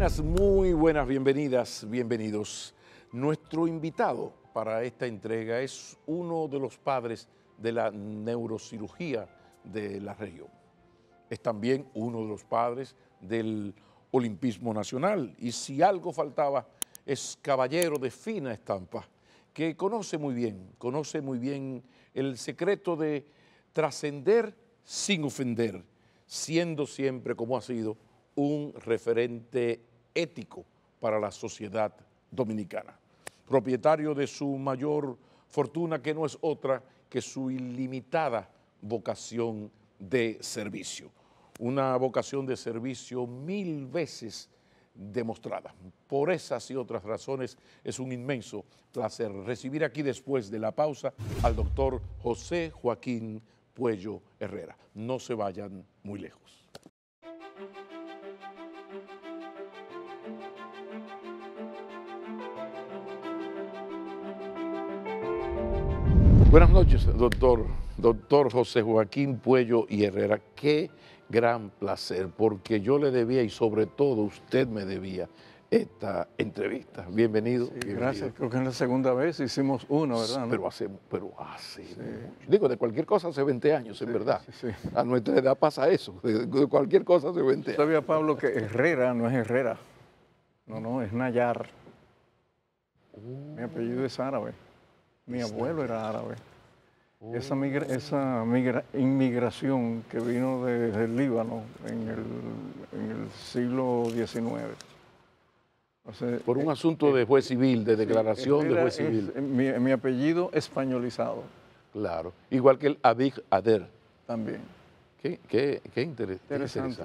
buenas, muy buenas, bienvenidas, bienvenidos. Nuestro invitado para esta entrega es uno de los padres de la neurocirugía de la región. Es también uno de los padres del Olimpismo Nacional y si algo faltaba es caballero de fina estampa que conoce muy bien, conoce muy bien el secreto de trascender sin ofender, siendo siempre como ha sido un referente ético para la sociedad dominicana. Propietario de su mayor fortuna que no es otra que su ilimitada vocación de servicio. Una vocación de servicio mil veces demostrada. Por esas y otras razones es un inmenso placer recibir aquí después de la pausa al doctor José Joaquín Puello Herrera. No se vayan muy lejos. Buenas noches, doctor, doctor José Joaquín Puello y Herrera. Qué gran placer, porque yo le debía y sobre todo usted me debía esta entrevista. Bienvenido. Gracias, creo que es la segunda vez hicimos uno, ¿verdad? Pero hace, pero hace digo, de cualquier cosa hace 20 años, en verdad. A nuestra edad pasa eso, de, cualquier cosa hace 20 años. Sabía, Pablo, que Herrera no es Herrera, no, no, es Nayar. Mi apellido es árabe. Mi abuelo era árabe. Esa, esa inmigración que vino desde el Líbano en el, siglo XIX. Por un eh, asunto de juez civil, de declaración de juez civil. mi, apellido españolizado. Claro, igual que el Abig Ader. También. Qué, qué, qué interesante.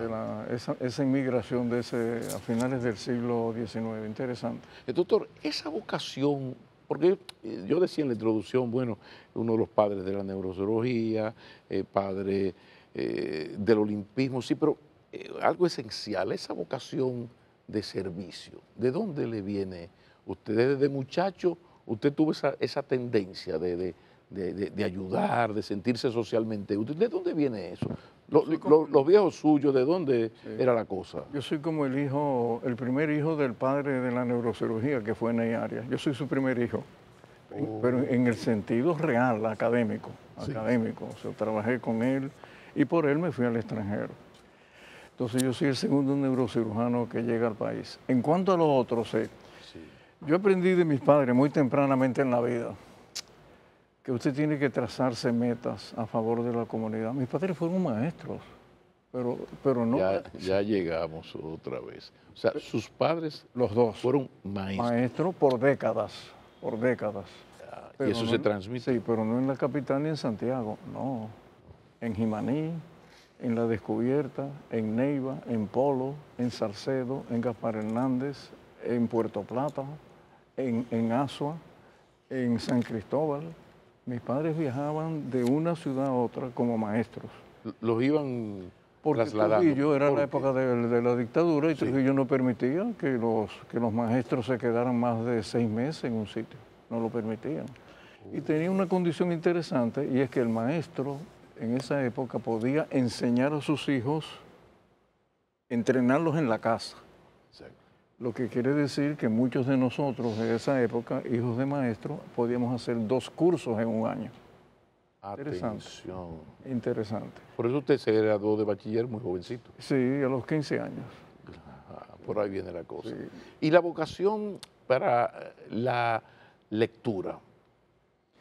esa, esa, inmigración de ese, a finales del siglo XIX, interesante. Eh, doctor, esa vocación porque eh, yo decía en la introducción, bueno, uno de los padres de la neurocirugía, eh, padre eh, del olimpismo, sí, pero algo esencial, esa vocación de servicio, ¿de dónde le viene usted? Desde muchacho, usted tuvo esa, tendencia de, ayudar, de sentirse socialmente útil. ¿De dónde viene eso? Los viejos suyos, ¿de dónde era la cosa? Yo soy como el hijo, el primer hijo del padre de la neurocirugía, que fue Ney Arias. Yo soy su primer hijo, oh. pero en el sentido real, académico, académico. O sea, trabajé con él y por él me fui al extranjero. Entonces yo soy el segundo neurocirujano que llega al país. En cuanto a lo otro, sé, yo aprendí de mis padres muy tempranamente en la vida que usted tiene que trazarse metas a favor de la comunidad. Mis padres fueron maestros, pero, pero no... Ya, llegamos otra vez. O sea, sus padres... Los dos. Fueron maestros. Maestros por décadas, por décadas. y eso se transmite. Sí, pero no en la capital ni en Santiago, no. En Jimaní, en La Descubierta, en Neiva, en Polo, en Salcedo, en Gaspar Hernández, en Puerto Plata, en, en Asua, en San Cristóbal, mis padres viajaban de una ciudad a otra como maestros. ¿Los iban Porque trasladando? Trujillo era la época de, la dictadura y Trujillo no permitía que los, que los maestros se quedaran más de seis meses en un sitio. No lo permitían. Y tenía una condición interesante y es que el maestro en esa época podía enseñar a sus hijos, entrenarlos en la casa. Lo que quiere decir que muchos de nosotros de esa época, hijos de maestros, podíamos hacer dos cursos en un año. Interesante. Interesante. Por eso usted se graduó de bachiller muy jovencito. Sí, a los 15 años. por ahí viene la cosa. Y la vocación para la lectura.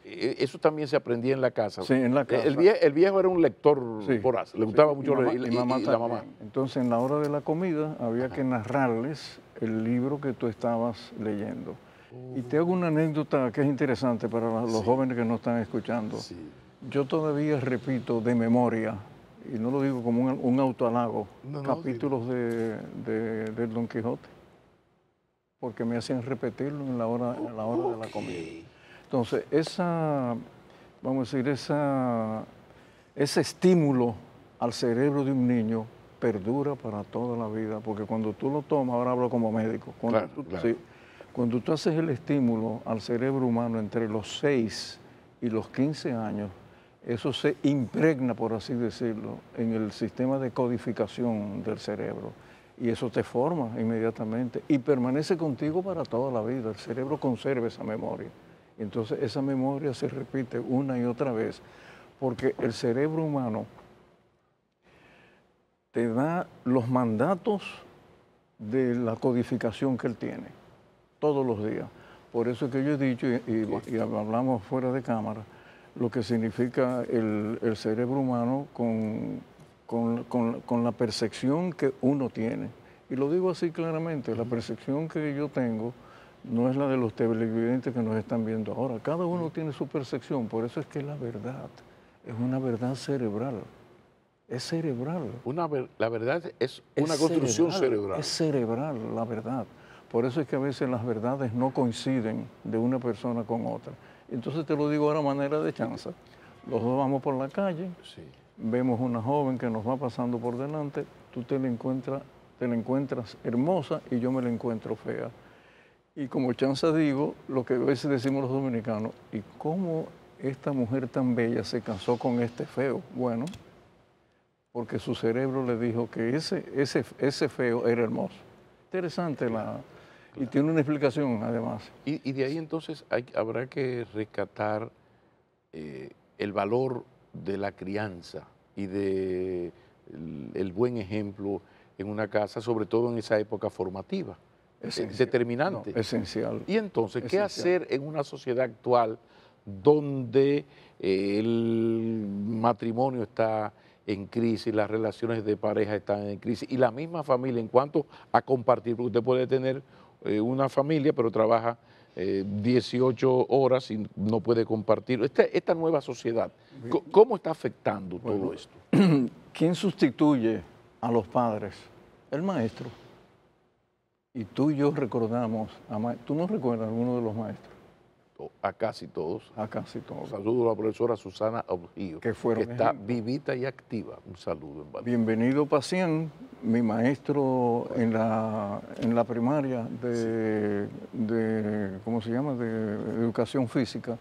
E, eso también se aprendía en la casa. Sí, en la casa. El, viejo, era un lector voraz, le gustaba mucho leer. Y, la mamá. Entonces, en la hora de la comida había que narrarles el libro que tú estabas leyendo. Y te hago una anécdota que es interesante para los jóvenes que no están escuchando. Yo todavía repito de memoria, y no lo digo como un, un autoalago, capítulos de, del Don Quijote, porque me hacían repetirlo en la hora, en la hora de la comida. Entonces, esa, vamos a decir, esa, ese estímulo al cerebro de un niño perdura para toda la vida, porque cuando tú lo tomas, ahora hablo como médico, cuando, tú, cuando tú haces el estímulo al cerebro humano entre los 6 y los 15 años, eso se impregna, por así decirlo, en el sistema de codificación del cerebro. y eso te forma inmediatamente y permanece contigo para toda la vida. El cerebro conserva esa memoria. Entonces esa memoria se repite una y otra vez porque el cerebro humano te da los mandatos de la codificación que él tiene todos los días. Por eso es que yo he dicho, y, hablamos fuera de cámara, lo que significa el, cerebro humano con, con, la percepción que uno tiene. Y lo digo así claramente, la percepción que yo tengo no es la de los televidentes que nos están viendo ahora. Cada uno tiene su percepción, por eso es que la verdad es una verdad cerebral. Es cerebral. Una, la verdad es una construcción cerebral, Es cerebral, la verdad. Por eso es que a veces las verdades no coinciden de una persona con otra. Entonces te lo digo ahora a manera de chanza. Los dos vamos por la calle, vemos una joven que nos va pasando por delante, tú te la encuentras, te la encuentras hermosa y yo me la encuentro fea. Y como chanza digo, lo que a veces decimos los dominicanos, ¿y cómo esta mujer tan bella se casó con este feo? Bueno, porque su cerebro le dijo que ese, ese, ese feo era hermoso. Interesante la, y tiene una explicación además. Y, de ahí entonces habrá que rescatar eh, el valor de la crianza y de el, buen ejemplo en una casa, sobre todo en esa época formativa. Es determinante. esencial. Y entonces, ¿qué hacer en una sociedad actual donde eh, el matrimonio está en crisis, las relaciones de pareja están en crisis y la misma familia en cuanto a compartir, porque usted puede tener eh, una familia, pero trabaja 18 eh, horas y no puede compartir. Esta, nueva sociedad, ¿cómo está afectando todo esto? ¿Quién sustituye a los padres? El maestro. Y tú y yo recordamos, ¿tú no recuerdas a alguno de los maestros? A casi todos. A casi todos. Saludo a la profesora Susana Augío, que, está vivita y activa. Un saludo. En Bienvenido, Pacien, mi maestro en la, en la primaria de, de, ¿cómo se llama?, de educación física.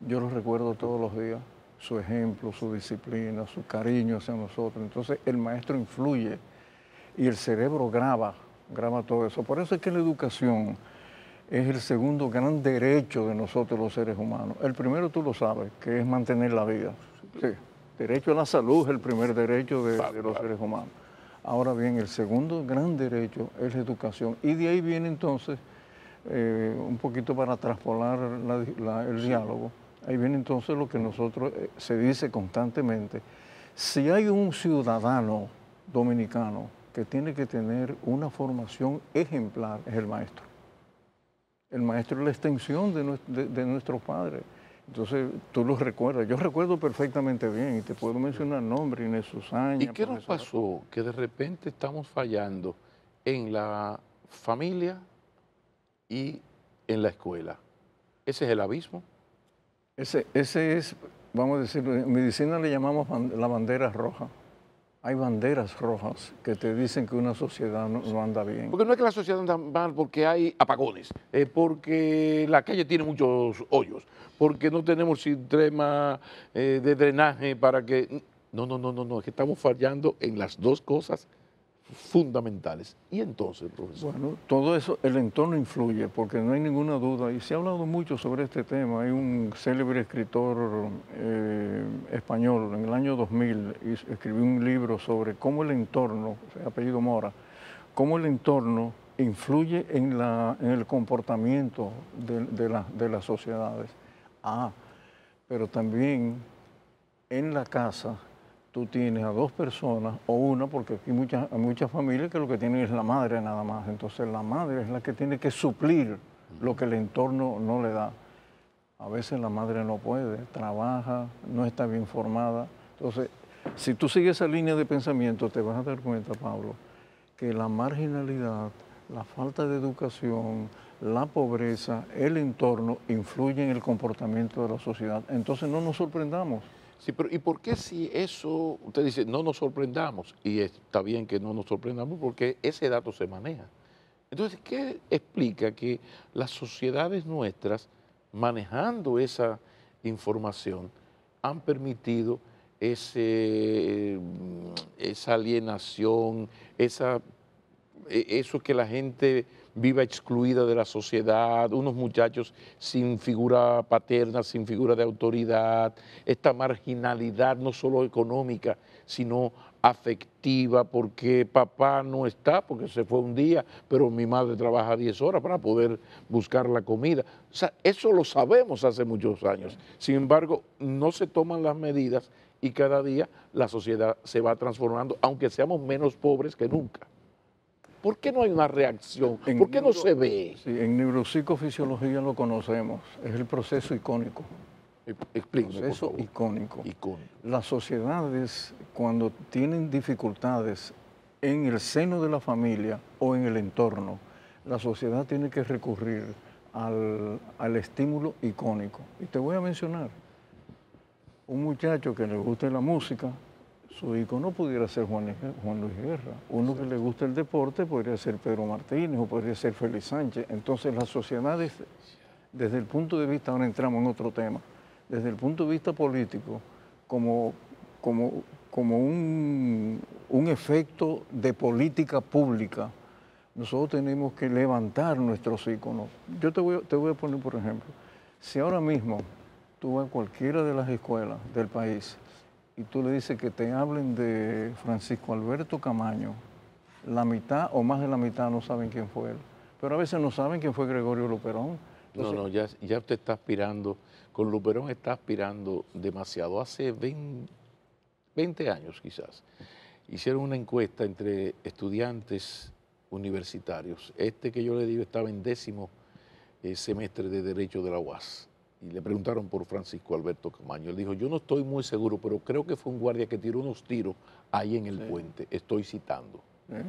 Yo lo recuerdo todos los días, su ejemplo, su disciplina, su cariño hacia nosotros. Entonces, el maestro influye y el cerebro graba, graba todo eso. Por eso es que la educación es el segundo gran derecho de nosotros los seres humanos. El primero tú lo sabes, que es mantener la vida. Sí, derecho a la salud es el primer derecho de, los seres humanos. Ahora bien, el segundo gran derecho es la educación. Y de ahí viene entonces, eh, un poquito para traspolar el diálogo, ahí viene entonces lo que nosotros eh, se dice constantemente. Si hay un ciudadano dominicano que tiene que tener una formación ejemplar, es el maestro. El maestro es la extensión de, nuestro, padre. Entonces, tú lo recuerdas. Yo recuerdo perfectamente bien y te puedo mencionar nombres, Inés Susana. ¿Y qué nos pasó? Que de repente estamos fallando en la familia y en la escuela. ¿Ese es el abismo? Ese, ese es, vamos a decir, en medicina le llamamos la bandera roja hay banderas rojas que te dicen que una sociedad no, anda bien. Porque no es que la sociedad anda mal porque hay apagones, porque la calle tiene muchos hoyos, porque no tenemos sistema eh, de drenaje para que... No, no, no, no, no, es que estamos fallando en las dos cosas fundamentales. ¿Y entonces, profesor? Bueno, todo eso, el entorno influye, porque no hay ninguna duda, y se ha hablado mucho sobre este tema. Hay un célebre escritor eh, español, en el año 2000, escribió un libro sobre cómo el entorno, apellido Mora, cómo el entorno influye en, la, en el comportamiento de, de, de las sociedades. Ah, pero también en la casa tú tienes a dos personas o una, porque aquí muchas, hay muchas familias que lo que tienen es la madre nada más. Entonces la madre es la que tiene que suplir lo que el entorno no le da. A veces la madre no puede, trabaja, no está bien formada. Entonces, si tú sigues esa línea de pensamiento, te vas a dar cuenta, Pablo, que la marginalidad, la falta de educación, la pobreza, el entorno influyen en el comportamiento de la sociedad. Entonces no nos sorprendamos Sí, pero ¿y por qué si eso, usted dice, no nos sorprendamos? Y está bien que no nos sorprendamos porque ese dato se maneja. Entonces, ¿qué explica que las sociedades nuestras, manejando esa información, han permitido ese, esa alienación, esa e- eso que la gente viva excluida de la sociedad, unos muchachos sin figura paterna, sin figura de autoridad, esta marginalidad no solo económica, sino afectiva, porque papá no está, porque se fue un día, pero mi madre trabaja 10 horas para poder buscar la comida. O sea, eso lo sabemos hace muchos años. Sin embargo, no se toman las medidas y cada día la sociedad se va transformando, aunque seamos menos pobres que nunca. ¿Por qué no hay una reacción? En ¿Por qué no se ve? Sí, en neuropsicofisiología lo conocemos, es el proceso icónico. Explíqueme, por Proceso icónico. Icónico. Las sociedades, cuando tienen dificultades en el seno de la familia o en el entorno, la sociedad tiene que recurrir al, al estímulo icónico. Y te voy a mencionar, un muchacho que le guste la música, su icono pudiera ser Juan, Luis- Guerra. Uno que le gusta el deporte podría ser Pedro Martínez o podría ser Félix Sánchez. Entonces las sociedades, desde el punto de vista, ahora entramos en otro tema, desde el punto de vista político, como, como, como un, un efecto de política pública, nosotros tenemos que levantar nuestros íconos. Yo te voy, te voy a poner, por ejemplo, si ahora mismo tú vas a cualquiera de las escuelas del país y tú le dices que te hablen de Francisco Alberto Camaño, la mitad o más de la mitad no saben quién fue él. Pero a veces no saben quién fue Gregorio Luperón. No, no, ya, ya usted está aspirando, con Luperón está aspirando demasiado. Hace 20, 20 años quizás, hicieron una encuesta entre estudiantes universitarios. Este que yo le digo estaba en décimo eh, semestre de Derecho de la UAS. Y le preguntaron por Francisco Alberto Camaño. Él dijo, yo no estoy muy seguro, pero creo que fue un guardia que tiró unos tiros ahí en el puente. Estoy citando. ¿eh?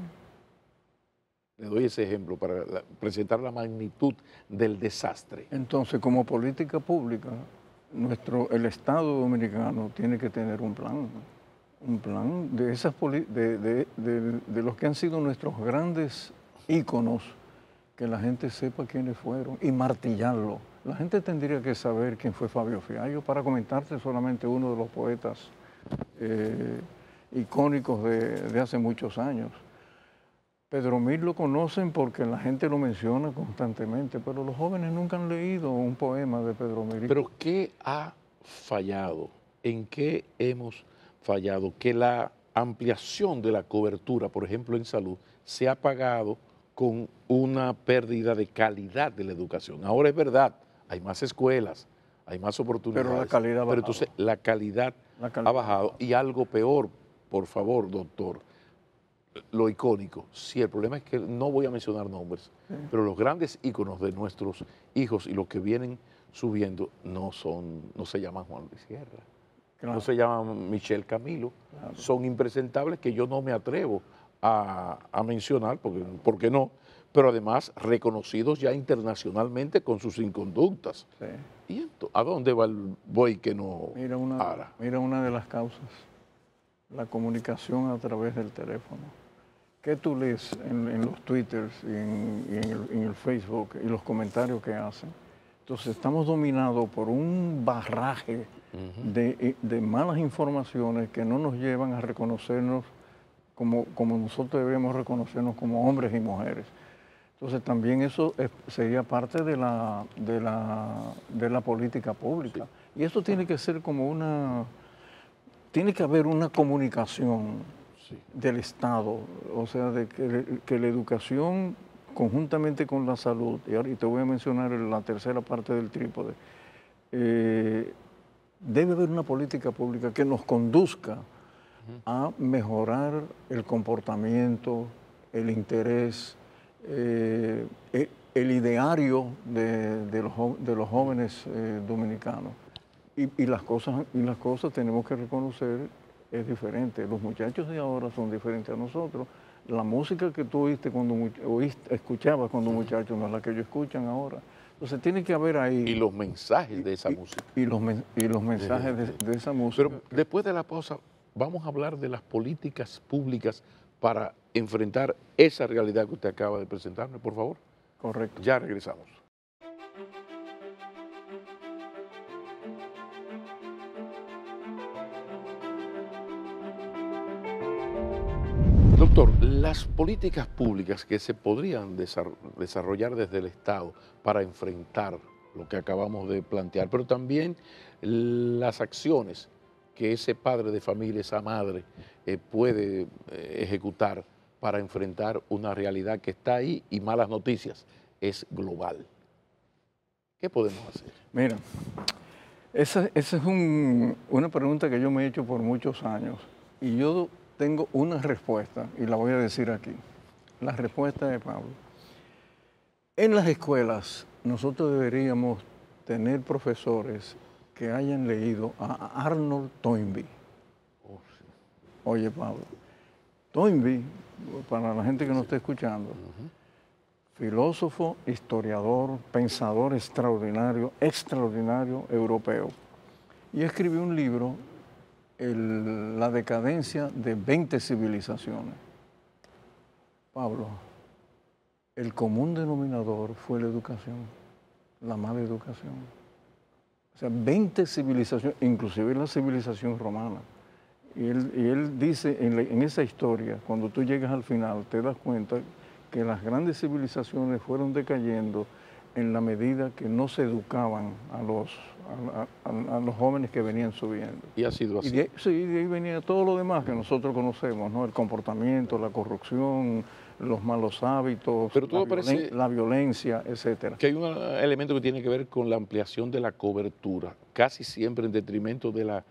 Le doy ese ejemplo para la- presentar la magnitud del desastre. Entonces, como política pública, nuestro, el Estado dominicano tiene que tener un plan, un plan de, esas de- de- de los que han sido nuestros grandes íconos, que la gente sepa quiénes fueron y martillarlo. La gente tendría que saber quién fue Fabio Fiallo para comentarte solamente uno de los poetas eh, icónicos de, de hace muchos años. Pedro Mir lo conocen porque la gente lo menciona constantemente, pero los jóvenes nunca han leído un poema de Pedro Mir. Pero ¿qué ha fallado? ¿En qué hemos fallado? Que la ampliación de la cobertura, por ejemplo, en salud, se ha pagado con una pérdida de calidad de la educación. Ahora es verdad, hay más escuelas, hay más oportunidades. calidad ha Pero bajado. entonces la calidad, La calidad ha bajado. Y algo peor, por favor, doctor, lo icónico. Sí, el problema es que no voy a mencionar nombres, pero los grandes íconos de nuestros hijos y los que vienen subiendo no son, no se llaman Juan Luis Claro. no se llaman Michelle Camilo, son impresentables que yo no me atrevo a, a mencionar, porque, porque no, pero además reconocidos ya internacionalmente con sus inconductas. Sí. ¿Y ento- a dónde va el buey que no Mira, una, mira una de las causas, la comunicación a través del teléfono. ¿Qué tú lees en, en los twitters y, en, y en el, en el Facebook y los comentarios que hacen? Entonces estamos dominados por un barraje de, de malas informaciones que no nos llevan a reconocernos como, como nosotros debemos reconocernos como hombres y mujeres. Entonces también eso es- sería parte de la, de, la, de la política pública. Y eso tiene que ser como una, tiene que haber una comunicación del Estado, o sea, de que, que la educación conjuntamente con la salud, y ahora y te voy a mencionar la tercera parte del trípode, eh, debe haber una política pública que nos conduzca a mejorar el comportamiento, el interés, eh, e- el ideario de, de los, de los jóvenes eh, dominicanos. Y, y las cosas, y las cosas tenemos que reconocer es diferente. Los muchachos de ahora son diferentes a nosotros. La música que tú oíste cuando oíste- escuchabas cuando muchachos no es la que ellos escuchan ahora. Entonces tiene que haber ahí Y los mensajes de esa y- música. y los, men- y los mensajes de, de esa música. Pero después de la pausa, vamos a hablar de las políticas públicas para enfrentar esa realidad que usted acaba de presentarme, por favor. Correcto. Ya regresamos. Doctor, las políticas públicas que se podrían desarrollar desde el Estado para enfrentar lo que acabamos de plantear, pero también las acciones que ese padre de familia, esa madre, eh, puede eh, ejecutar para enfrentar una realidad que está ahí y malas noticias, es global. ¿Qué podemos hacer? Mira, esa, es una pregunta que yo me he hecho por muchos años y yo tengo una respuesta y la voy a decir aquí. La respuesta de Pablo. En las escuelas nosotros deberíamos tener profesores que hayan leído a Arnold Toynbee. Oye, Pablo, Toynbee, para la gente que nos está escuchando, filósofo, historiador, pensador extraordinario, extraordinario europeo, y escribió un libro la decadencia de 20 civilizaciones. Pablo, el común denominador fue la educación, la mala educación. O sea, 20 civilizaciones, inclusive la civilización romana. Y él, dice en, en, esa historia, cuando tú llegas al final, te das cuenta que las grandes civilizaciones fueron decayendo en la medida que no se educaban a los, a, los jóvenes que venían subiendo. Y ha sido así. sí, de ahí venía todo lo demás que nosotros conocemos, ¿no? El comportamiento, la corrupción, los malos hábitos, Pero todo la, violencia, etcétera. Que hay un elemento que tiene que ver con la ampliación de la cobertura, casi siempre en detrimento de la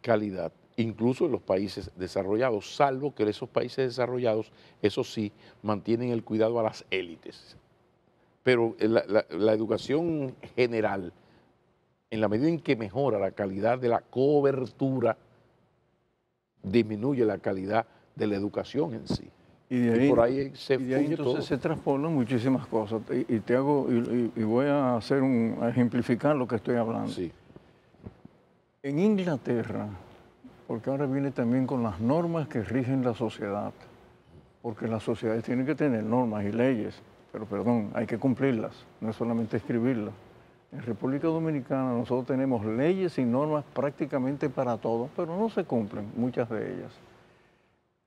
calidad incluso en los países desarrollados, salvo que esos países desarrollados, eso sí, mantienen el cuidado a las élites pero la, educación general, en la medida en que mejora la calidad de la cobertura, disminuye la calidad de la educación en sí. Y, de ahí, por ahí se entonces se transponen muchísimas cosas. Y, te hago, y, voy a hacer un, a ejemplificar lo que estoy hablando. Sí. En Inglaterra, porque ahora viene también con las normas que rigen la sociedad, porque las sociedades tienen que tener normas y leyes pero perdón, hay que cumplirlas, no es solamente escribirlas. En República Dominicana nosotros tenemos leyes y normas prácticamente para todos, pero no se cumplen muchas de ellas.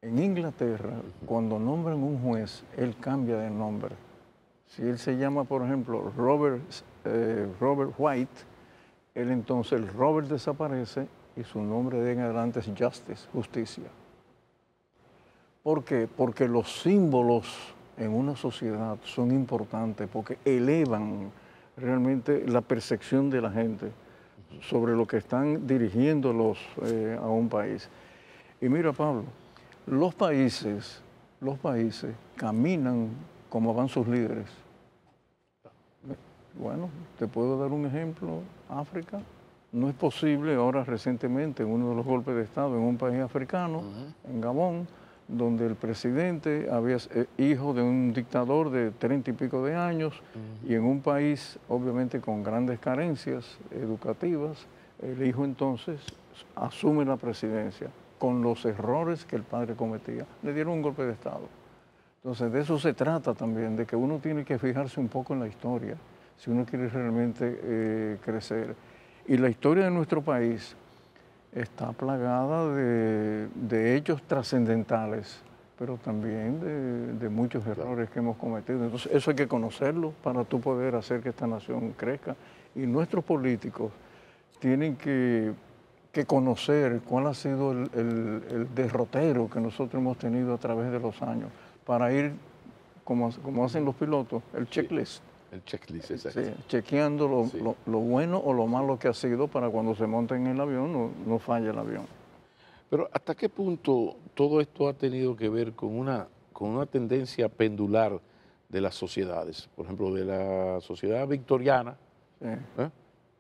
En Inglaterra, cuando nombran un juez, él cambia de nombre. Si él se llama, por ejemplo, Robert, eh, Robert White, él entonces, el Robert desaparece y su nombre de en adelante es Justice, justicia. ¿Por qué? Porque los símbolos en una sociedad son importantes porque elevan realmente la percepción de la gente sobre lo que están dirigiéndolos eh, a un país. Y mira, Pablo, los países, los países caminan como van sus líderes. Bueno, te puedo dar un ejemplo, África. No es posible ahora recientemente, uno de los golpes de Estado en un país africano, en Gabón, donde el presidente había eh, hijo de un dictador de treinta y pico de años y en un país obviamente con grandes carencias educativas, el hijo entonces asume la presidencia con los errores que el padre cometía. Le dieron un golpe de Estado. Entonces de eso se trata también, de que uno tiene que fijarse un poco en la historia, si uno quiere realmente eh, crecer. Y la historia de nuestro país está plagada de, hechos trascendentales, pero también de, muchos errores que hemos cometido. Entonces, eso hay que conocerlo para tú poder hacer que esta nación crezca. Y nuestros políticos tienen que, conocer cuál ha sido el, derrotero que nosotros hemos tenido a través de los años, para ir, como, como hacen los pilotos, el checklist. El checklist, exacto. Sí, chequeando lo, bueno o lo malo que ha sido para cuando se monta en el avión no, no falle el avión. Pero ¿hasta qué punto todo esto ha tenido que ver con una, con una tendencia pendular de las sociedades? Por ejemplo, de la sociedad victoriana, ¿eh?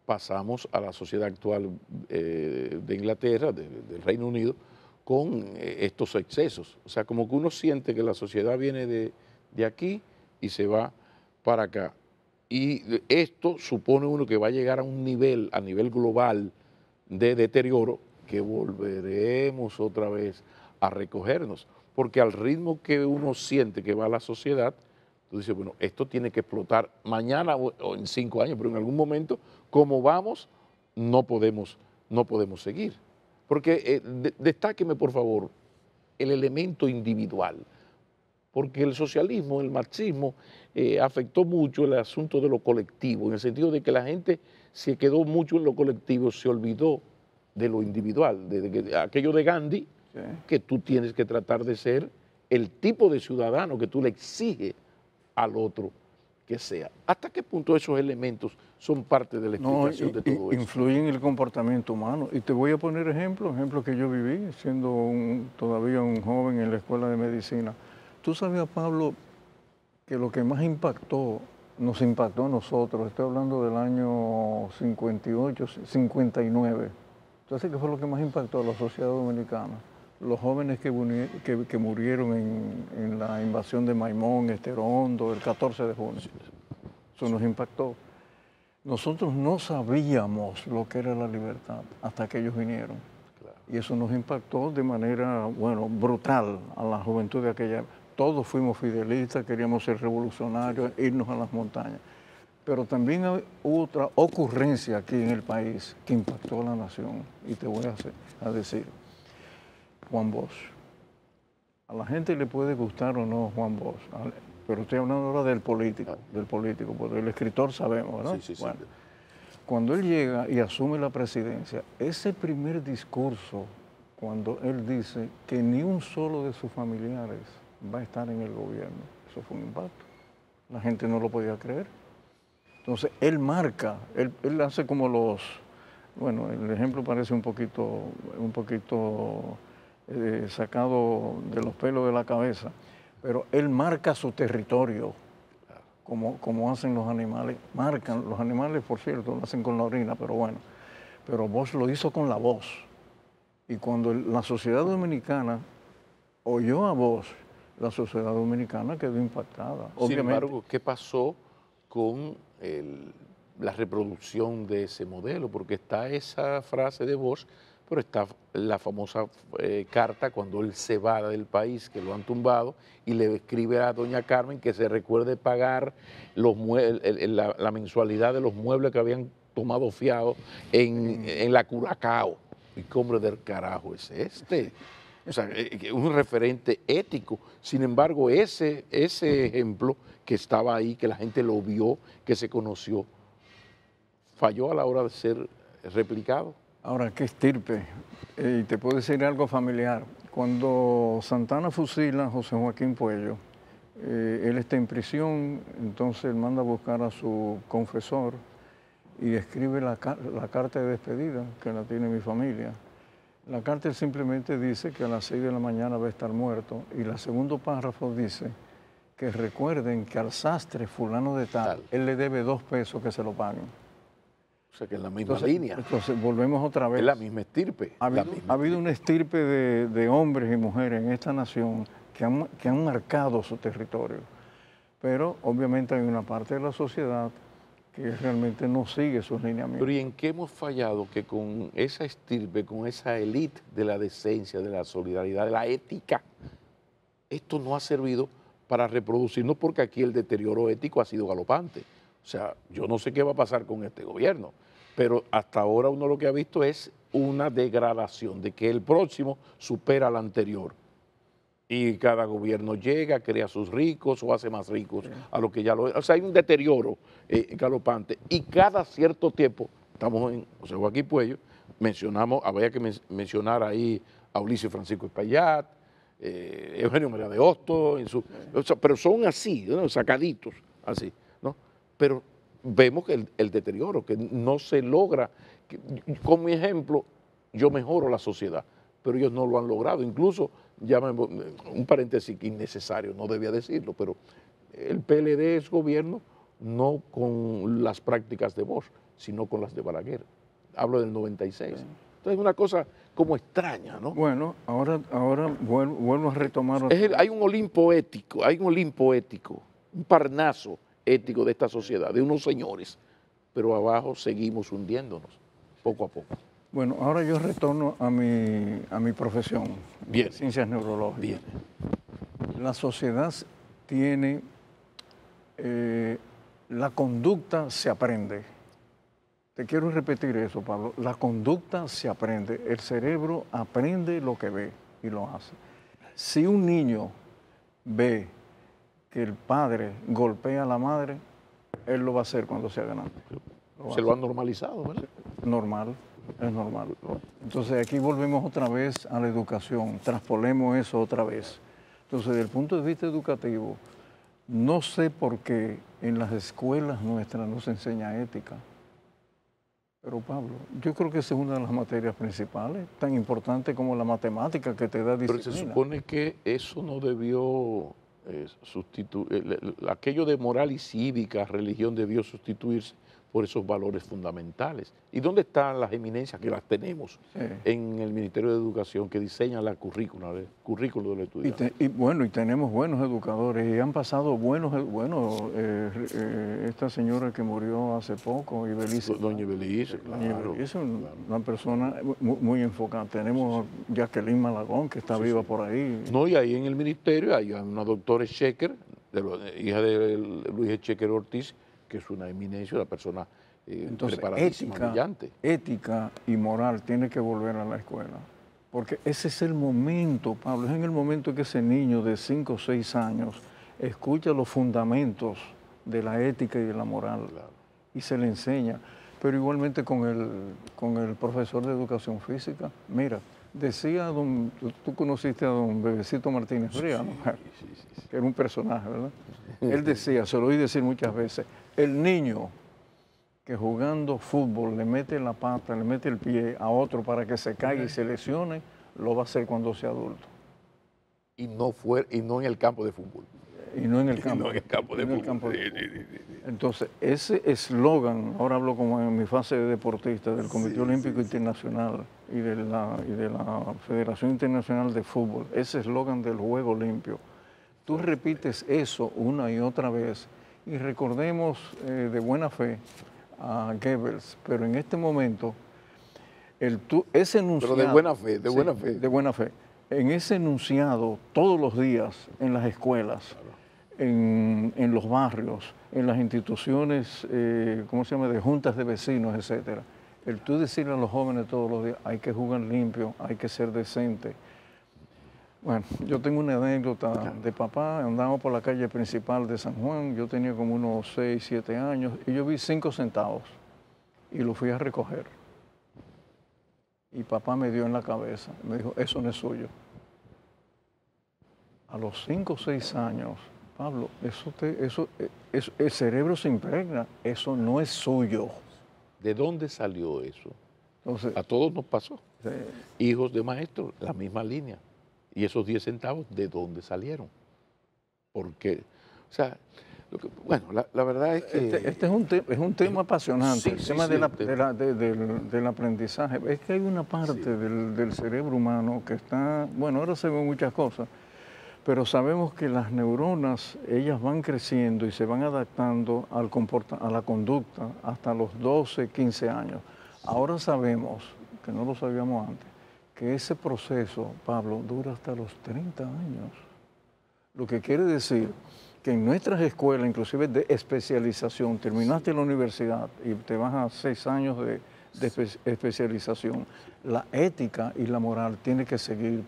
Pasamos a la sociedad actual eh, de Inglaterra, del Reino Unido, con eh, estos excesos. O sea, como que uno siente que la sociedad viene de, de aquí y se va para acá. Y esto supone uno que va a llegar a un nivel, a nivel global de deterioro, que volveremos otra vez a recogernos. Porque al ritmo que uno siente que va la sociedad, tú dices, bueno, esto tiene que explotar mañana o, en cinco años, pero en algún momento, como vamos, no podemos, no podemos seguir. Porque eh, destáqueme, por favor, el elemento individual. porque el socialismo, el marxismo, eh, afectó mucho el asunto de lo colectivo, en el sentido de que la gente se quedó mucho en lo colectivo, se olvidó de lo individual, de, aquello de Gandhi, que tú tienes que tratar de ser el tipo de ciudadano que tú le exiges al otro que sea. ¿Hasta qué punto esos elementos son parte de la explicación de todo eso? Influyen en el comportamiento humano. Y te voy a poner ejemplos, ejemplos que yo viví siendo todavía un joven en la escuela de medicina. Tú sabías, Pablo, que lo que más impactó, nos impactó a nosotros, estoy hablando del año 58, 59. Entonces, ¿qué fue lo que más impactó a la sociedad dominicana? Los jóvenes que, murieron en, la invasión de Maimón, Esterondo, el 14 de junio. Eso nos impactó. Nosotros no sabíamos lo que era la libertad hasta que ellos vinieron. Y eso nos impactó de manera, bueno, brutal a la juventud de aquella. Todos fuimos fidelistas, queríamos ser revolucionarios, irnos a las montañas. Pero también hubo otra ocurrencia aquí en el país que impactó a la nación. Y te voy a decir. Juan Bosch. A la gente le puede gustar o no Juan Bosch, pero estoy hablando ahora del político, del político, porque el escritor sabemos, ¿no? Sí, sí, bueno, cuando él llega y asume la presidencia, ese primer discurso, cuando él dice que ni un solo de sus familiares va a estar en el gobierno, eso fue un impacto. La gente no lo podía creer. Entonces, él marca, él, él hace como los, bueno, el ejemplo parece un poquito, un poquito eh, sacado de los pelos de la cabeza, pero él marca su territorio, como, como hacen los animales. Marcan, los animales, por cierto, lo hacen con la orina, pero bueno. Pero Bosch lo hizo con la voz. Y cuando la sociedad dominicana oyó a Bosch, la sociedad dominicana quedó impactada. Sin embargo, ¿qué pasó con la reproducción de ese modelo? Porque está esa frase de Bosch pero está la famosa eh, carta cuando él se va del país, que lo han tumbado, y le escribe a doña Carmen que se recuerde pagar los la, mensualidad de los muebles que habían tomado fiado en, en la Curacao. ¿Y qué hombre del carajo es este? O sea, eh, un referente ético. Sin embargo, ese, ese ejemplo que estaba ahí, que la gente lo vio, que se conoció, falló a la hora de ser replicado. Ahora, ¿qué estirpe? Y te puedo decir algo familiar. Cuando Santana fusila a José Joaquín Puello, eh, él está en prisión, entonces él manda a buscar a su confesor y escribe la, carta de despedida que la tiene mi familia. La carta simplemente dice que a las 6 de la mañana va a estar muerto y el segundo párrafo dice que recuerden que al sastre fulano de tal, él le debe dos pesos que se lo paguen. O sea que es la misma línea. Entonces volvemos otra vez. Es la misma estirpe. Ha habido, una estirpe de, hombres y mujeres en esta nación que han, que han marcado su territorio. Pero obviamente hay una parte de la sociedad que realmente no sigue sus lineamientos. Pero ¿y en qué hemos fallado que con esa estirpe, con esa élite de la decencia, de la solidaridad, de la ética, esto no ha servido para reproducirnos porque aquí el deterioro ético ha sido galopante? O sea, yo no sé qué va a pasar con este gobierno, pero hasta ahora uno lo que ha visto es una degradación, de que el próximo supera al anterior. Y cada gobierno llega, crea sus ricos o hace más ricos a lo que ya lo. O sea, hay un deterioro eh, galopante. Y cada cierto tiempo, estamos en José Joaquín Puello, mencionamos, había que mencionar ahí a Ulises Francisco Espaillat, eh, Eugenio María de Hosto, pero son así, sacaditos, así pero vemos que el, deterioro, que no se logra. con mi ejemplo, yo mejoro la sociedad, pero ellos no lo han logrado. Incluso, ya un paréntesis innecesario, no debía decirlo, pero el PLD es gobierno no con las prácticas de Bosch, sino con las de Balaguer. Hablo del 96. Entonces es una cosa como extraña, ¿no? Bueno, ahora, ahora vuelvo, a retomar... hay un Olimpo ético, hay un Olimpo ético, un Parnaso ético de esta sociedad, de unos señores, pero abajo seguimos hundiéndonos, poco a poco. Bueno, ahora yo retorno a mi, a mi profesión, Bien. ciencias neurológicas. Bien. La sociedad tiene, eh, la conducta se aprende. Te quiero repetir eso, Pablo. La conducta se aprende. El cerebro aprende lo que ve y lo hace. Si un niño ve que el padre golpea a la madre, él lo va a hacer cuando sea grande. Se lo han normalizado, ¿verdad? Normal, es normal. Entonces aquí volvemos otra vez a la educación, traspolemos eso otra vez. Entonces, desde el punto de vista educativo, no sé por qué en las escuelas nuestras no se enseña ética. Pero Pablo, yo creo que esa es una de las materias principales, tan importante como la matemática que te da disciplina. Pero se supone que eso no debió eh, sustituir, aquello de moral y cívica, religión debió sustituirse por esos valores fundamentales. ¿Y dónde están las eminencias que las tenemos en el Ministerio de Educación que diseña la currícula, el currículo del estudiante? Y, bueno, y tenemos buenos educadores y han pasado buenos, bueno, eh, eh, esta señora que murió hace poco, Ibelice. Doña Ibelice, claro. es una persona muy, enfocada. Tenemos a Jacqueline Malagón, que está viva por ahí. No, y ahí en el ministerio hay una doctora Checker, hija de Luis Checker Ortiz, que es una eminencia, una persona eh, Entonces, ética, brillante. Ética y moral tiene que volver a la escuela. Porque ese es el momento, Pablo, es en el momento que ese niño de 5 o 6 años escucha los fundamentos de la ética y de la moral y se le enseña. Pero igualmente con el, con el profesor de educación física, mira, decía don, tú conociste a don Bebecito Martínez Fría, que era un personaje, ¿verdad? Él decía, se lo oí decir muchas veces, el niño que jugando fútbol le mete la pata, le mete el pie a otro para que se caiga y se lesione, lo va a hacer cuando sea adulto. Y no, fue, y no en el campo de fútbol. Y no en el campo, no en el campo de fútbol. Entonces, ese eslogan, ahora hablo como en mi fase de deportista del Comité Olímpico Internacional y de, la, y de la Federación Internacional de Fútbol, ese eslogan del juego limpio, tú repites eso una y otra vez y recordemos eh, de buena fe a Goebbels, pero en este momento, el, ese enunciado... Pero de buena fe, de buena fe. De buena fe. En ese enunciado, todos los días, en las escuelas, en, los barrios, en las instituciones, eh, ¿cómo se llama?, de juntas de vecinos, etcétera. El tú decirle a los jóvenes todos los días, hay que jugar limpio, hay que ser decente, bueno, yo tengo una anécdota de papá, andábamos por la calle principal de San Juan, yo tenía como unos 6, 7 años y yo vi 5 centavos y lo fui a recoger. Y papá me dio en la cabeza, me dijo, eso no es suyo. A los 5 o 6 años, Pablo, eso, te, eso, eso, el cerebro se impregna, eso no es suyo. ¿De dónde salió eso? a todos nos pasó. Hijos de maestros, la misma línea. Y esos 10 centavos, ¿de dónde salieron? Porque, o sea, bueno, la, verdad es que... Este, este es, un es un tema apasionante, el tema del, aprendizaje. Es que hay una parte del, cerebro humano que está, bueno, ahora se ven muchas cosas, pero sabemos que las neuronas, ellas van creciendo y se van adaptando al a la conducta hasta los 12, 15 años. Ahora sabemos, que no lo sabíamos antes, que ese proceso, Pablo, dura hasta los 30 años. Lo que quiere decir que en nuestras escuelas, inclusive de especialización, terminaste la universidad y te vas a seis años de, especialización, la ética y la moral tiene que seguir,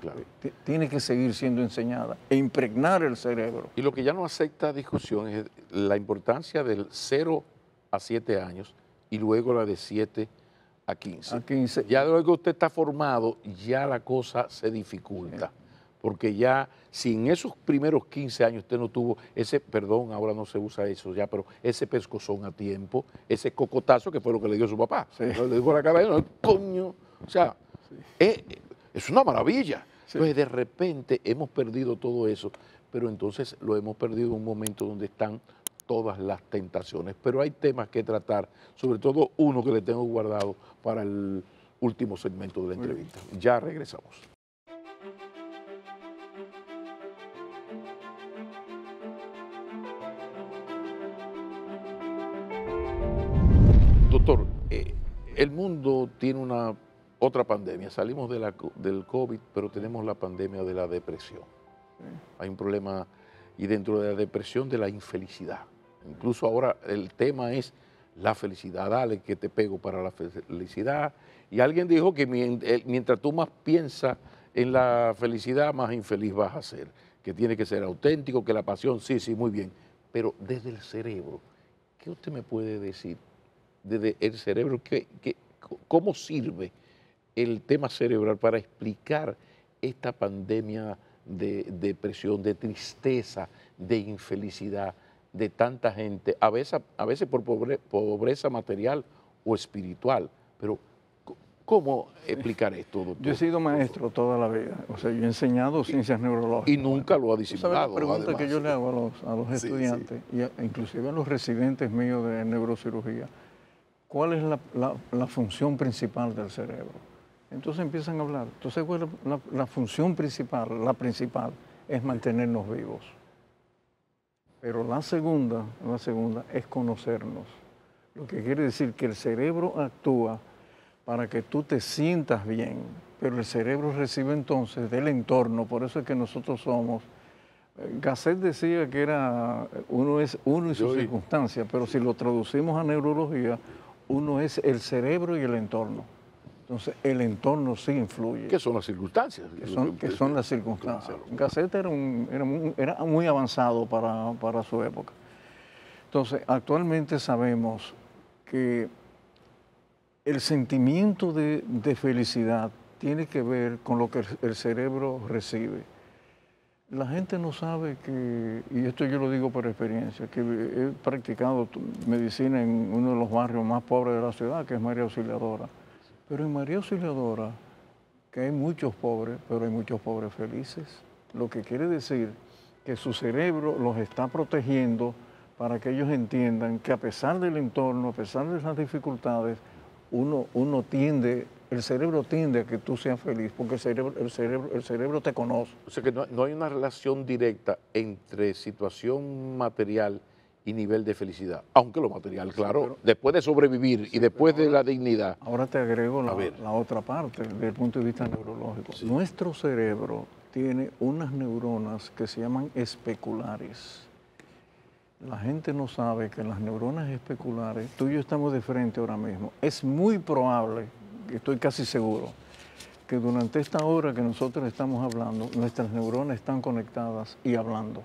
tiene que seguir siendo enseñada e impregnar el cerebro. Y lo que ya no acepta discusión es la importancia del 0 a 7 años y luego la de 7 a 15. Ya luego que usted está formado, ya la cosa se dificulta. Porque ya, si en esos primeros 15 años usted no tuvo ese, perdón, ahora no se usa eso ya, pero ese pescozón a tiempo, ese cocotazo que fue lo que le dio su papá. Le dijo a la cabeza, coño. O sea, es, es una maravilla. Entonces, de repente hemos perdido todo eso, pero entonces lo hemos perdido en un momento donde están todas las tentaciones, pero hay temas que tratar, sobre todo uno que le tengo guardado para el último segmento de la entrevista. Ya regresamos. Doctor, eh, el mundo tiene una otra pandemia. Salimos de la, del COVID, pero tenemos la pandemia de la depresión. Hay un problema y dentro de la depresión de la infelicidad. Incluso ahora el tema es la felicidad, dale que te pego para la felicidad. Y alguien dijo que mientras tú más piensas en la felicidad, más infeliz vas a ser. que tiene que ser auténtico, que la pasión, sí, sí, muy bien. Pero desde el cerebro, ¿qué usted me puede decir? Desde el cerebro, ¿qué, cómo sirve el tema cerebral para explicar esta pandemia de depresión, de tristeza, de infelicidad de tanta gente, a veces, a veces por pobreza material o espiritual? Pero ¿Cómo explicar esto, doctor? Yo he sido maestro toda la vida, o sea, yo he enseñado ciencias neurológicas. Y nunca lo ha disimulado. La pregunta que yo le hago a los, estudiantes, y inclusive a los residentes míos de neurocirugía, ¿cuál es la, función principal del cerebro? Entonces empiezan a hablar. Entonces, bueno, la función principal, la principal, es mantenernos vivos. Pero la segunda, la segunda es conocernos. Lo que quiere decir que el cerebro actúa para que tú te sientas bien, pero el cerebro recibe entonces del entorno, por eso es que nosotros somos. Eh, Gasset decía que era uno es uno y su circunstancia, pero si lo traducimos a neurología, uno es el cerebro y el entorno. Entonces, el entorno sí influye. ¿Qué son las circunstancias? ¿Qué son, las circunstancias? Gasset era, era, muy, avanzado para, para su época. Entonces, actualmente sabemos que el sentimiento de, felicidad tiene que ver con lo que el cerebro recibe. La gente no sabe que, y esto yo lo digo por experiencia, que he practicado medicina en uno de los barrios más pobres de la ciudad, que es María Auxiliadora. Pero en María Auxiliadora, que hay muchos pobres, pero hay muchos pobres felices. Lo que quiere decir que su cerebro los está protegiendo para que ellos entiendan que a pesar del entorno, a pesar de las dificultades, uno, uno tiende, el cerebro tiende a que tú seas feliz, porque el cerebro, el cerebro, el cerebro te conoce. O sea que no, hay una relación directa entre situación material y nivel de felicidad, aunque lo material, claro, después de sobrevivir y después de la dignidad. Ahora te agrego la, la, otra parte, desde el punto de vista neurológico. Nuestro cerebro tiene unas neuronas que se llaman especulares la gente no sabe que las neuronas especulares, tú y yo estamos de frente ahora mismo. Es muy probable, estoy casi seguro, que durante esta hora que nosotros estamos hablando, nuestras neuronas están conectadas y hablando.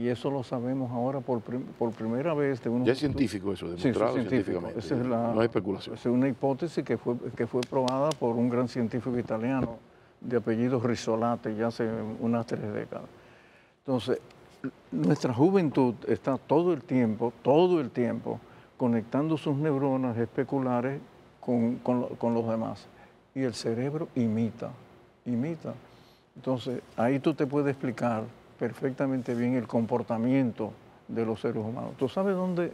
Y eso lo sabemos ahora por, primera vez. De ya es científico eso, demostrado sí, científicamente. es no es especulación. Es una hipótesis que fue, que fue probada por un gran científico italiano de apellido Risolate ya hace unas tres décadas. Entonces, nuestra juventud está todo el tiempo, todo el tiempo, conectando sus neuronas especulares con, los demás. Y el cerebro imita, imita. Entonces, ahí tú te puedes explicar perfectamente bien el comportamiento de los seres humanos. ¿Tú sabes dónde,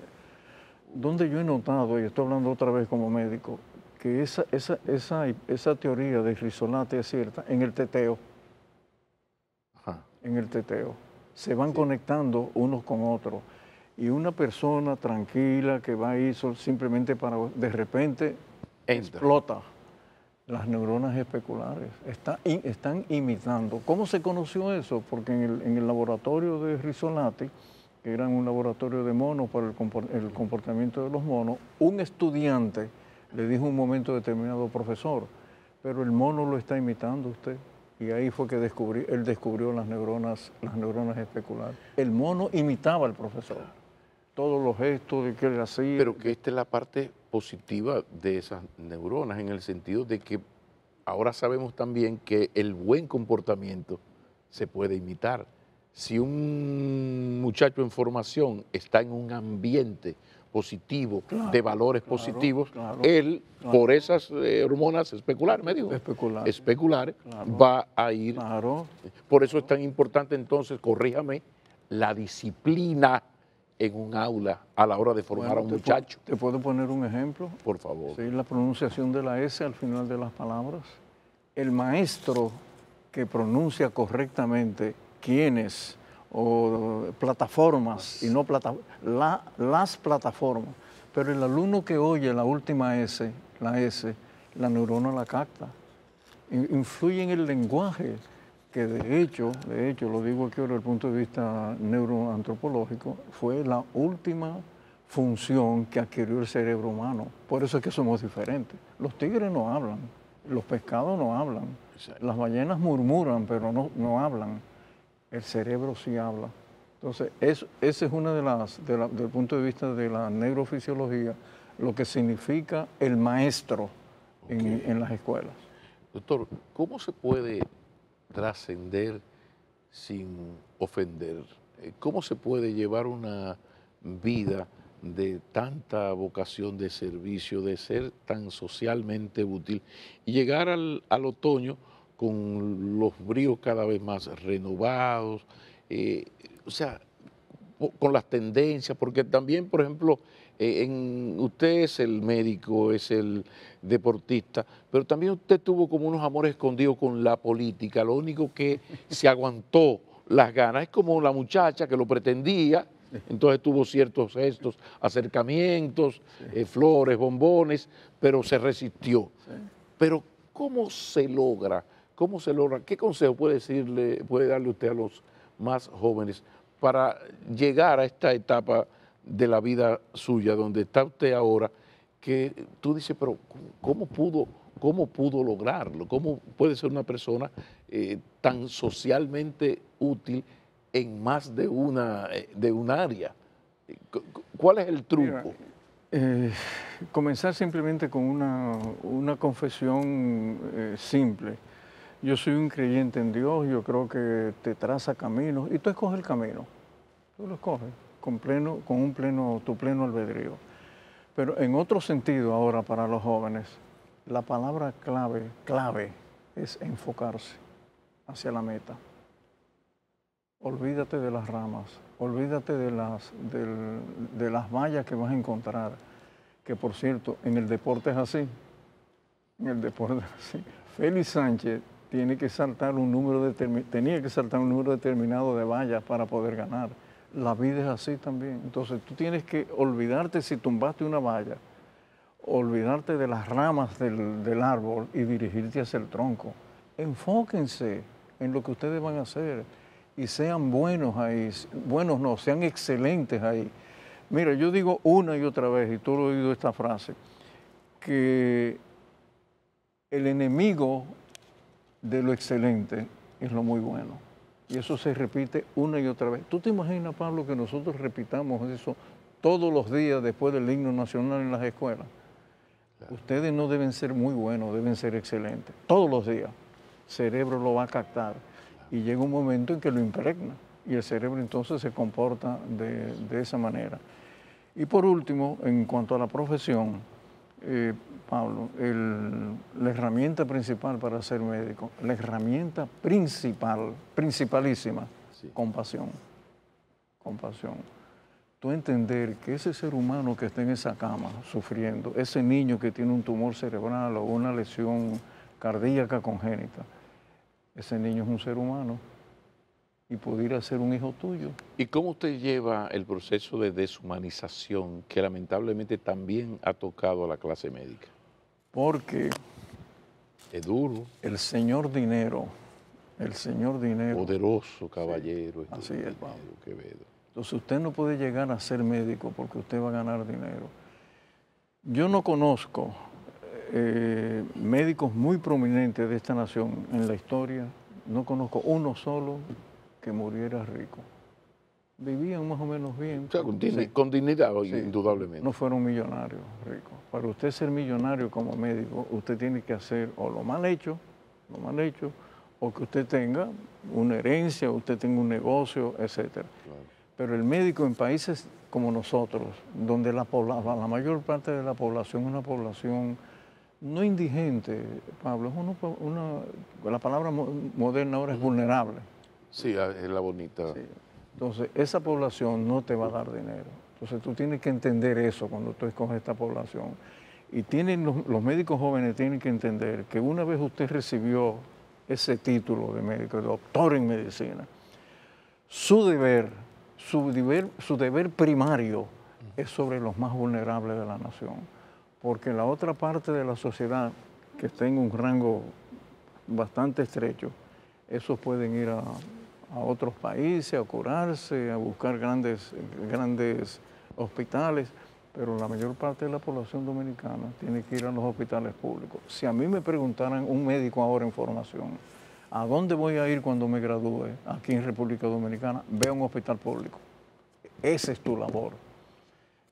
dónde yo he notado, y estoy hablando otra vez como médico, que esa, esa, esa, esa teoría de risolate es cierta en el teteo? En el teteo se van conectando unos con otros. Y una persona tranquila que va ahí simplemente para, de repente, explota. Las neuronas especulares están imitando. ¿Cómo se conoció eso? Porque en el, laboratorio de Risolati, que era un laboratorio de monos para el comportamiento de los monos, un estudiante le dijo un momento determinado, profesor, pero el mono lo está imitando usted. Y ahí fue que descubrí, él descubrió las neuronas, las neuronas especulares. El mono imitaba al profesor. Todos los gestos de que él hacía. Pero que esta es la parte positiva de esas neuronas, en el sentido de que ahora sabemos también que el buen comportamiento se puede imitar. Si un muchacho en formación está en un ambiente positivo, de valores positivos, él, por esas eh, hormonas especulares, me dijo, especulares, va a ir. Por eso es tan importante entonces, corríjame, la disciplina en un aula a la hora de formar a un muchacho. ¿Te puedo poner un ejemplo? Por favor. Sí, la pronunciación de la S al final de las palabras. El maestro que pronuncia correctamente quiénes o plataformas y no plata, las plataformas. Pero el alumno que oye la última S, la S, la neurona la capta. Influye en el lenguaje, que de hecho, de hecho, lo digo aquí desde el punto de vista neuroantropológico, fue la última función que adquirió el cerebro humano. Por eso es que somos diferentes. Los tigres no hablan, los pescados no hablan, las ballenas murmuran, pero no, no hablan el cerebro sí habla. Entonces, eso, ese es una de las, de la, desde el punto de vista de la neurofisiología, lo que significa el maestro en, en las escuelas. Doctor, ¿cómo se puede trascender sin ofender? Eh, ¿Cómo se puede llevar una vida de tanta vocación de servicio, de ser tan socialmente útil y llegar al, otoño con los bríos cada vez más renovados, eh, o sea, con las tendencias, porque también, por ejemplo, en, usted es el médico, es el deportista, pero también usted tuvo como unos amores escondidos con la política, lo único que se aguantó las ganas es como la muchacha que lo pretendía, entonces tuvo ciertos gestos, acercamientos, eh, flores, bombones, pero se resistió. Pero ¿cómo se logra? ¿Cómo se logra? ¿Qué consejo puede decirle, puede darle usted a los más jóvenes para llegar a esta etapa de la vida suya, donde está usted ahora, que tú dices, pero ¿cómo pudo, cómo pudo lograrlo? ¿Cómo puede ser una persona eh, tan socialmente útil en más de una eh, de un área? ¿Cuál es el truco? Eh, comenzar simplemente con una, una confesión simple yo soy un creyente en Dios, yo creo que te traza caminos y tú escoges el camino. Tú lo escoges con, pleno, con un pleno, tu pleno albedrío. Pero en otro sentido ahora para los jóvenes, la palabra clave, clave es enfocarse hacia la meta. Olvídate de las ramas, olvídate de las, de las vallas que vas a encontrar, que por cierto, en el deporte es así. En el deporte es así. Félix Sánchez tiene que saltar un número tenía que saltar un número determinado de vallas para poder ganar. La vida es así también. Entonces tú tienes que olvidarte si tumbaste una valla, olvidarte de las ramas del, del árbol y dirigirte hacia el tronco. Enfóquense en lo que ustedes van a hacer y sean buenos ahí, buenos no, sean excelentes ahí. Mira, yo digo una y otra vez, y tú lo has oído esta frase, que el enemigo de lo excelente es lo muy bueno. Y eso se repite una y otra vez. ¿Tú te imaginas, Pablo, que nosotros repitamos eso todos los días después del himno nacional en las escuelas? Ustedes no deben ser muy buenos, deben ser excelentes. Todos los días. El cerebro lo va a captar. Y llega un momento en que lo impregna. Y el cerebro entonces se comporta de, de esa manera. Y por último, en cuanto a la profesión, eh, Pablo, la herramienta principal para ser médico, la herramienta principal, principalísima, compasión. Compasión. Tú entender que ese ser humano que está en esa cama sufriendo, ese niño que tiene un tumor cerebral o una lesión cardíaca congénita, ese niño es un ser humano y pudiera ser un hijo tuyo. ¿Y cómo usted lleva el proceso de deshumanización que lamentablemente también ha tocado a la clase médica? Porque es duro. El señor dinero, el señor dinero. Poderoso caballero. Este así es, Quevedo. Entonces usted no puede llegar a ser médico porque usted va a ganar dinero. Yo no conozco eh, médicos muy prominentes de esta nación en la historia, no conozco uno solo que muriera rico. Vivían más o menos bien. con, dignidad, indudablemente. No fueron millonarios ricos. Para usted ser millonario como médico, usted tiene que hacer o lo mal hecho, lo mal hecho, o que usted tenga una herencia, usted tenga un negocio, etc. Pero el médico en países como nosotros, donde la, la mayor parte de la población es una población no indigente, Pablo, es una, la palabra moderna ahora es vulnerable. Sí, ah, es la bonita. Entonces, esa población no te va a dar dinero. Entonces, tú tienes que entender eso cuando tú escoges esta población. Y tienen los, médicos jóvenes tienen que entender que una vez usted recibió ese título de médico, de doctor en medicina, su deber, su deber, su deber primario es sobre los más vulnerables de la nación. Porque la otra parte de la sociedad que está en un rango bastante estrecho, esos pueden ir a, a otros países a curarse, a buscar grandes, grandes hospitales, pero la mayor parte de la población dominicana tiene que ir a los hospitales públicos. Si a mí me preguntaran un médico ahora en formación, ¿A dónde voy a ir cuando me gradúe aquí en República Dominicana? Ve a un hospital público. Esa es tu labor.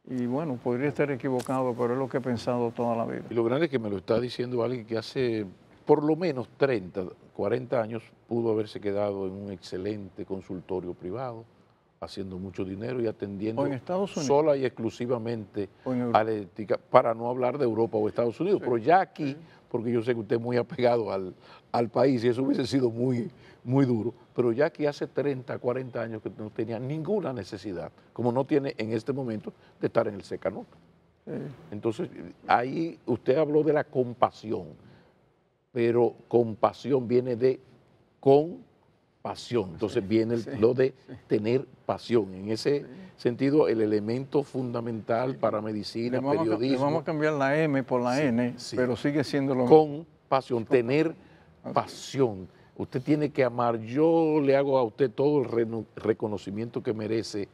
Y bueno, podría estar equivocado, pero es lo que he pensado toda la vida. Y lo grande es que me lo está diciendo alguien que hace por lo menos 30, 40 años pudo haberse quedado en un excelente consultorio privado, haciendo mucho dinero y atendiendo sola y exclusivamente a la ética, para no hablar de Europa o Estados Unidos. Pero ya aquí, porque yo sé que usted es muy apegado al, al país y eso hubiese sido muy, muy duro, pero ya que hace 30, 40 años que no tenía ninguna necesidad, como no tiene en este momento, de estar en el secano. Entonces, ahí usted habló de la compasión, pero compasión viene de compasión, entonces viene lo de tener pasión. En ese sentido, el elemento fundamental para medicina, periodismo... vamos a cambiar la M por la N, pero sigue siendo lo mismo. Compasión, tener pasión. Usted tiene que amar. Yo le hago a usted todo el reconocimiento que merece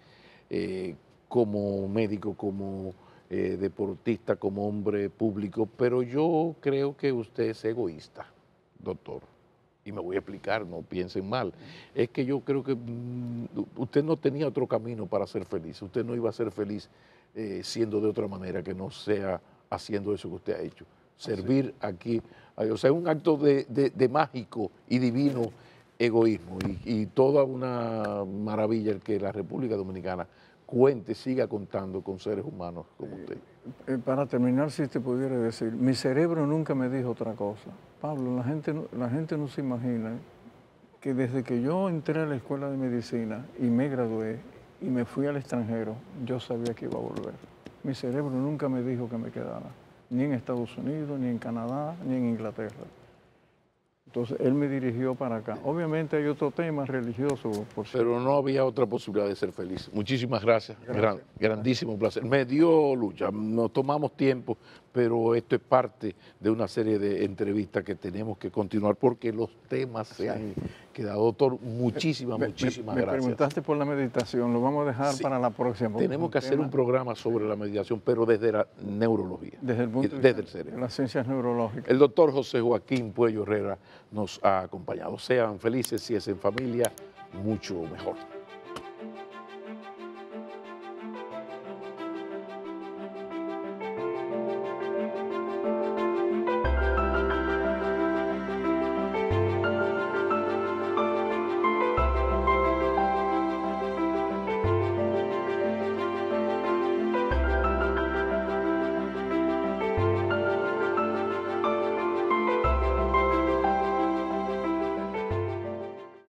eh, como médico, como eh, deportista, como hombre público, pero yo creo que usted es egoísta, doctor. Y me voy a explicar, no piensen mal. Es que yo creo que mm, usted no tenía otro camino para ser feliz. Usted no iba a ser feliz eh, siendo de otra manera que no sea haciendo eso que usted ha hecho servir aquí. O sea, es un acto de, mágico y divino egoísmo y, toda una maravilla el que la República Dominicana cuente, siga contando con seres humanos como usted. Eh, para terminar, si te pudiera decir, mi cerebro nunca me dijo otra cosa. Pablo, la gente, la gente no se imagina que desde que yo entré a la escuela de medicina y me gradué y me fui al extranjero, yo sabía que iba a volver. Mi cerebro nunca me dijo que me quedara ni en Estados Unidos, ni en Canadá, ni en Inglaterra. Entonces él me dirigió para acá. Obviamente hay otro tema religioso. Por Pero no había otra posibilidad de ser feliz. Muchísimas gracias. grandísimo placer. Me dio lucha. Nos tomamos tiempo, pero esto es parte de una serie de entrevistas que tenemos que continuar porque los temas se han quedado. Doctor, muchísimas, muchísimas gracias. Me preguntaste por la meditación. Lo vamos a dejar para la próxima. Tenemos que hacer un programa sobre la meditación, pero desde la neurología. Desde el punto de vista de las ciencias neurológicas. El doctor José Joaquín Puello Herrera nos ha acompañado. Sean felices si es en familia, mucho mejor.